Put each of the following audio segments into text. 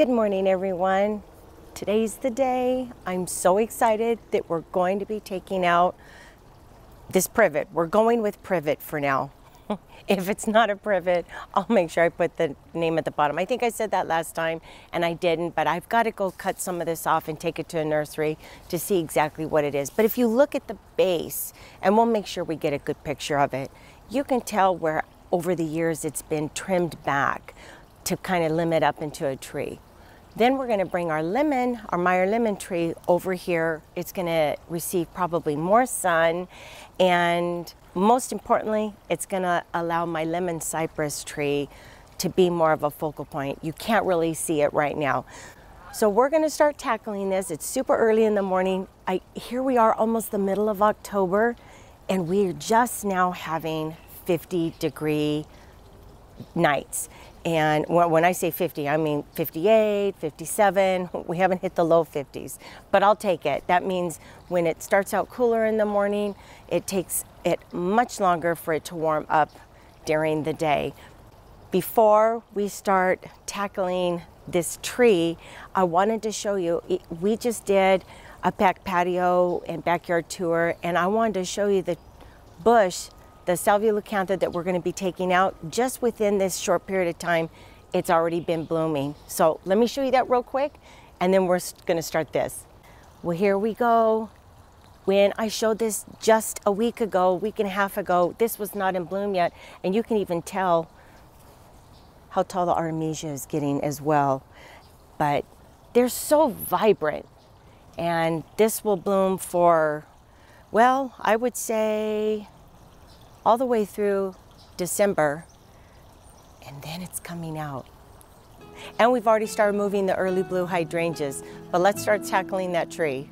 Good morning, everyone. Today's the day. I'm so excited that we're going to be taking out this privet. We're going with privet for now. if it's not a privet, I'll make sure I put the name at the bottom. I think I said that last time and I didn't, but I've got to go cut some of this off and take it to a nursery to see exactly what it is. But if you look at the base, and we'll make sure we get a good picture of it, you can tell where over the years it's been trimmed back to kind of limit up into a tree. Then we're gonna bring our lemon, our Meyer lemon tree over here. It's gonna receive probably more sun and most importantly, it's gonna allow my lemon cypress tree to be more of a focal point. You can't really see it right now. So we're gonna start tackling this. It's super early in the morning. I, here we are almost the middle of October and we're just now having 50 degree nights. And when I say 50, I mean 58, 57. We haven't hit the low 50s, but I'll take it. That means when it starts out cooler in the morning, it takes it much longer for it to warm up during the day. Before we start tackling this tree, I wanted to show you, we just did a back patio and backyard tour, and I wanted to show you the bush the salvia leucantha that we're going to be taking out just within this short period of time it's already been blooming. So let me show you that real quick and then we're going to start this. Well here we go. When I showed this just a week ago week and a half ago this was not in bloom yet and you can even tell how tall the artemisia is getting as well. But they're so vibrant and this will bloom for well I would say all the way through December, and then it's coming out. And we've already started moving the early blue hydrangeas, but let's start tackling that tree.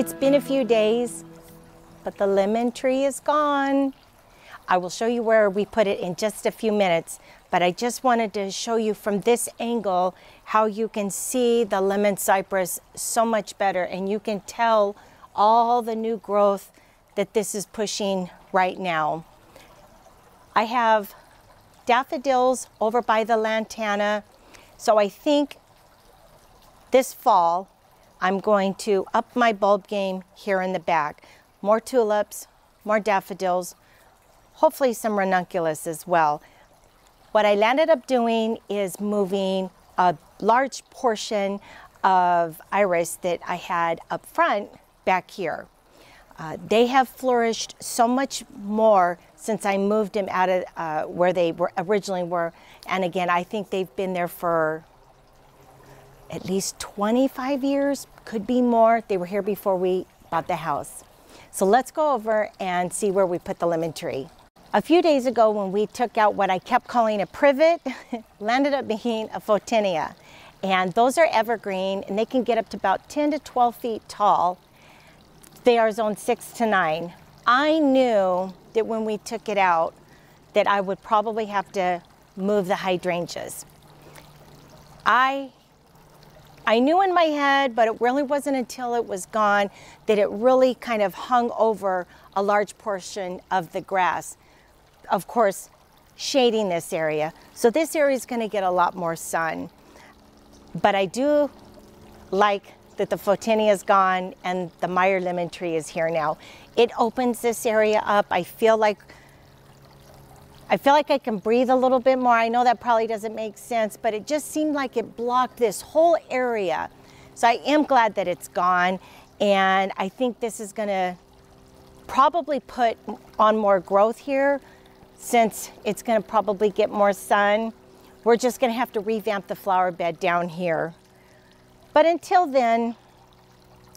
It's been a few days, but the lemon tree is gone. I will show you where we put it in just a few minutes, but I just wanted to show you from this angle how you can see the lemon cypress so much better and you can tell all the new growth that this is pushing right now. I have daffodils over by the lantana, so I think this fall I'm going to up my bulb game here in the back. More tulips, more daffodils, hopefully some ranunculus as well. What I landed up doing is moving a large portion of iris that I had up front back here. Uh, they have flourished so much more since I moved them out of uh, where they were originally were. And again, I think they've been there for at least 25 years, could be more. They were here before we bought the house. So let's go over and see where we put the lemon tree. A few days ago when we took out what I kept calling a privet, landed up being a photinia. And those are evergreen and they can get up to about 10 to 12 feet tall. They are zone six to nine. I knew that when we took it out that I would probably have to move the hydrangeas. I I knew in my head, but it really wasn't until it was gone that it really kind of hung over a large portion of the grass. Of course, shading this area. So this area is going to get a lot more sun. But I do like that the photinia is gone and the Meyer lemon tree is here now. It opens this area up. I feel like I feel like I can breathe a little bit more. I know that probably doesn't make sense, but it just seemed like it blocked this whole area. So I am glad that it's gone. And I think this is gonna probably put on more growth here since it's gonna probably get more sun. We're just gonna have to revamp the flower bed down here. But until then,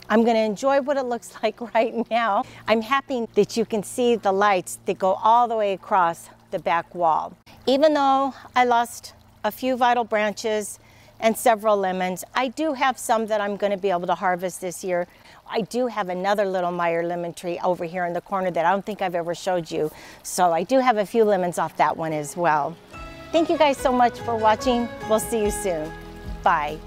I'm gonna enjoy what it looks like right now. I'm happy that you can see the lights that go all the way across the back wall. Even though I lost a few vital branches and several lemons, I do have some that I'm gonna be able to harvest this year. I do have another little Meyer lemon tree over here in the corner that I don't think I've ever showed you. So I do have a few lemons off that one as well. Thank you guys so much for watching. We'll see you soon. Bye.